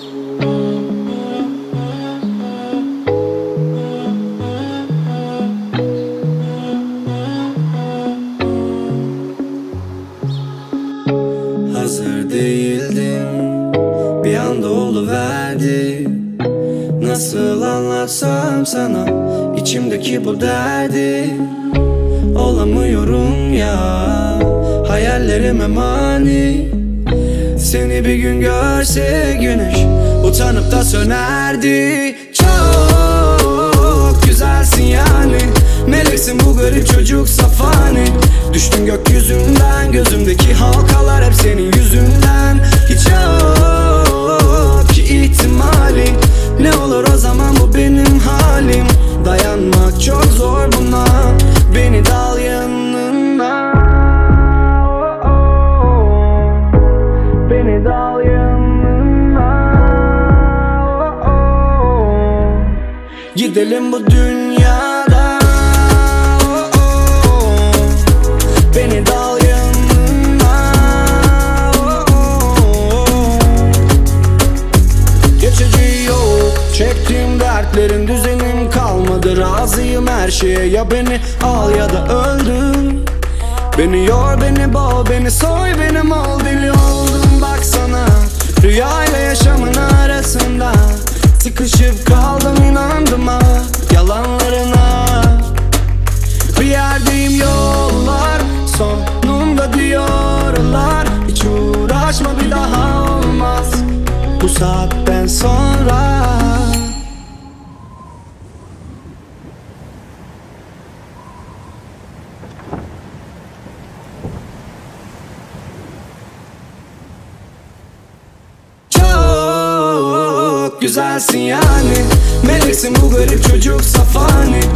Hazır değildim Bir anda oluverdi Nasıl anlatsam sana içimdeki bu derdi. Olamıyorum ya Hayallerime mani. Seni bir gün görse güneş utanıp da sönerdi. Çok güzelsin yani. Meleksin bu garip çocuk safani. Düştün gökyüzünden Gözümdeki halkalar hep senin Gidelim bu dünyadan Beni dal yanına. Geçici yok. Çektiğim dertlerin düzenim kalmadı. Razıyım her şeye. Ya beni al ya da öldür. Beni yor beni boğ beni soy benim ol deli saatten sonra. Çok güzelsin yani. Meleksin bu garip çocuk safani